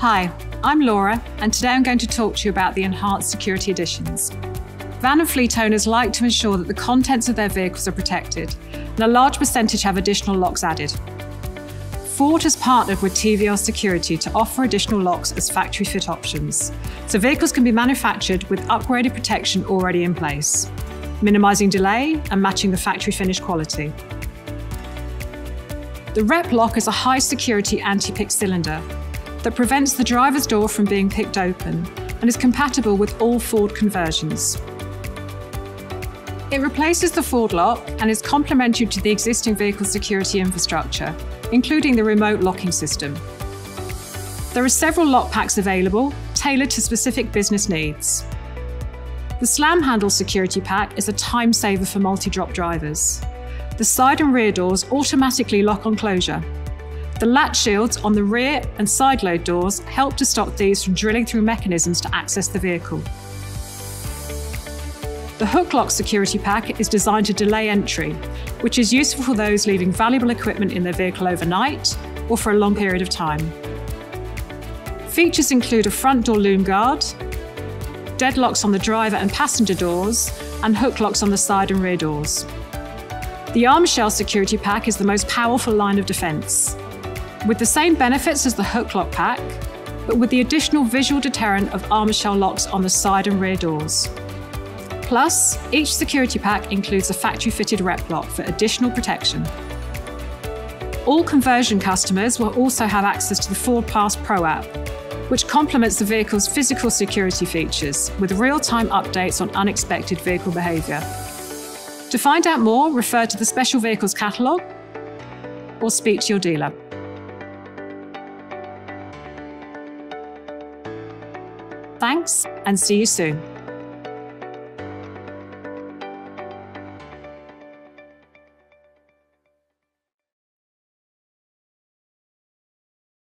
Hi, I'm Laura, and today I'm going to talk to you about the enhanced security additions. Van and fleet owners like to ensure that the contents of their vehicles are protected, and a large percentage have additional locks added. Ford has partnered with TVL Security to offer additional locks as factory fit options, so vehicles can be manufactured with upgraded protection already in place, minimising delay and matching the factory finish quality. The REP lock is a high security anti pick cylinder that prevents the driver's door from being picked open and is compatible with all Ford conversions. It replaces the Ford lock and is complementary to the existing vehicle security infrastructure, including the remote locking system. There are several lock packs available, tailored to specific business needs. The Slam Handle Security Pack is a time saver for multi drop drivers. The side and rear doors automatically lock on closure. The latch shields on the rear and side load doors help to stop thieves from drilling through mechanisms to access the vehicle. The Hook Lock security pack is designed to delay entry, which is useful for those leaving valuable equipment in their vehicle overnight or for a long period of time. Features include a front door loom guard, deadlocks on the driver and passenger doors, and hook locks on the side and rear doors. The arm Shell security pack is the most powerful line of defence. With the same benefits as the hook lock pack, but with the additional visual deterrent of Armor Shell locks on the side and rear doors. Plus, each security pack includes a factory fitted rep lock for additional protection. All conversion customers will also have access to the FordPass Pro app, which complements the vehicle's physical security features with real time updates on unexpected vehicle behaviour. To find out more, refer to the Special Vehicles catalogue or speak to your dealer. Thanks and see you soon.